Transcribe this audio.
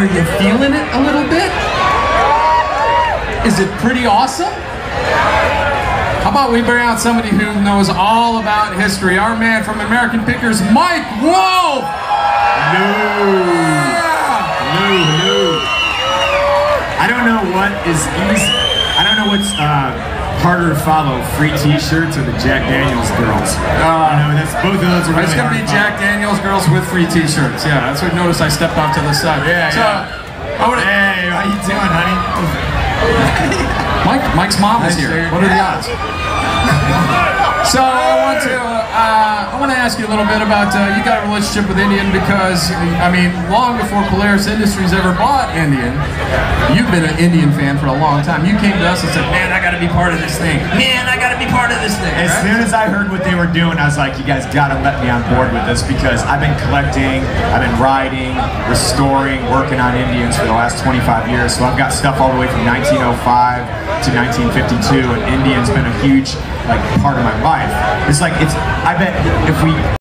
Are you feeling it a little bit? Is it pretty awesome? How about we bring out somebody who knows all about history? Our man from American Pickers, Mike Wolfe! Hello. Hello, hello. I don't know what is easy. I don't know what's uh, harder to follow, free T-shirts or the Jack Daniels girls. Uh, both of those are really It's gonna be to Jack. Daniels girls with free t-shirts. Yeah, that's what notice I stepped off to the side. Yeah, so, yeah. I Hey, how you doing, honey? Mike, Mike's mom is here. What are the odds? want to ask you a little bit about uh, you got a relationship with Indian because I mean long before Polaris Industries ever bought Indian, you've been an Indian fan for a long time. You came to us and said, "Man, I got to be part of this thing. Man, I got to be part of this thing." As right? soon as I heard what they were doing, I was like, you guys gotta let me on board with this because I've been collecting, I've been riding, restoring, working on Indians for the last 25 years. So I've got stuff all the way from 1905 to 1952, and Indian's been a huge like part of my life. It's like it's. I bet if we